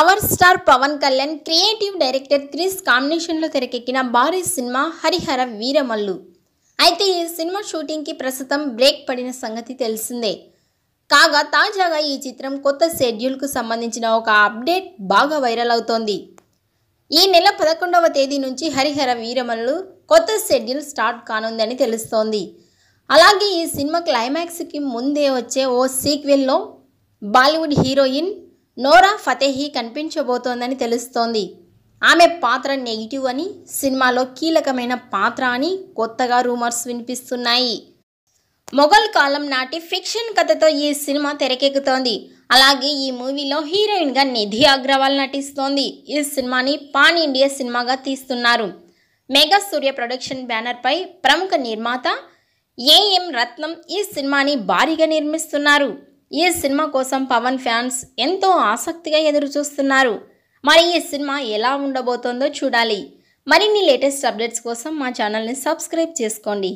Power star Pawan Kalyan creative director Krish కాంబినేషన్లో తెరకెక్కిన భారీ సినిమా హరిహర వీరమల్లు. అయితే ఈ సినిమా షూటింగ్కి ప్రస్తుతం బ్రేక్ పడిన సంగతి తెలిసిందే. కాగా తాజాగా ఈ చిత్రం కొత్త షెడ్యూల్కు సంబంధించిన ఒక అప్డేట్ బాగా వైరల్ అవుతోంది. ఈ నెల పదకొండవ తేదీ నుంచి హరిహర వీరమల్లు కొత్త షెడ్యూల్ స్టార్ట్ కానుందని తెలుస్తోంది. అలాగే ఈ సినిమా క్లైమాక్స్కి ముందే వచ్చే ఓ సీక్వెల్లో బాలీవుడ్ హీరోయిన్ నోరా ఫతేహి కనిపించబోతోందని తెలుస్తోంది. ఆమె పాత్ర నెగిటివ్ అని సినిమాలో కీలకమైన పాత్ర అని కొత్తగా రూమర్స్ వినిపిస్తున్నాయి. మొఘల్ కాలం నాటి ఫిక్షన్ కథతో ఈ సినిమా తెరకెక్కుతోంది. అలాగే ఈ మూవీలో హీరోయిన్గా నిధి అగ్రవాల్ నటిస్తోంది. ఈ సినిమాని పాన్ ఇండియా సినిమాగా తీస్తున్నారు. మెగా సూర్య ప్రొడక్షన్ బ్యానర్పై ప్రముఖ నిర్మాత ఏఎం రత్నం ఈ సినిమాని భారీగా నిర్మిస్తున్నారు. ఈ సినిమా కోసం పవన్ ఫ్యాన్స్ ఎంతో ఆసక్తిగా ఎదురు చూస్తున్నారు మరి ఈ సినిమా ఎలా ఉండబోతోందో చూడాలి. మరిన్ని లేటెస్ట్ అప్డేట్స్ కోసం మా ఛానల్ని సబ్స్క్రైబ్ చేసుకోండి.